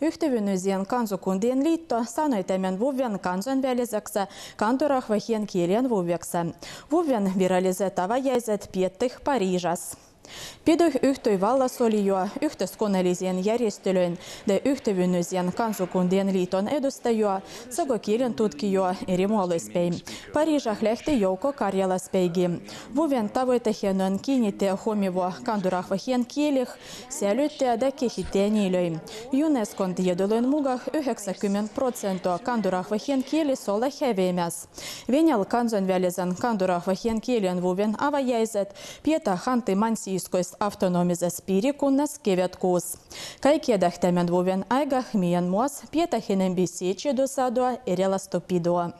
Yhtevynnysien kansakuntien liitto sanoi tämän vuoden kansainväliseksi kantorahvahien kielen vuodeksi. Vuoden viralliset avajaiset piettih Pariisas. Pidöh yhtyi jo yhteiskunnallisen järjestelyyn ja yhtevynnysien kansakuntien liiton edustajia sekä kielen tutkijua eri muodoispäin. Pariisah lähti joukko Karjalaspäigi. Vuoden tavoitteen on kiinnittää huomioon kandurahvahien kielih, säilyttää ja kehittää niilöi. UNESCO'n yedolen mugah 90 protsento kandurah vahen kieli sola häveemäs. Venel kanson välisen kandurah vahen kielen vuven avajaiset pieta hanti mansiiskoist autonomises piirikunnas kevetkuus. Kaikiedah tämän vuven aigah mien muas pieta hinen biseetsiedussadua erilastopidoa.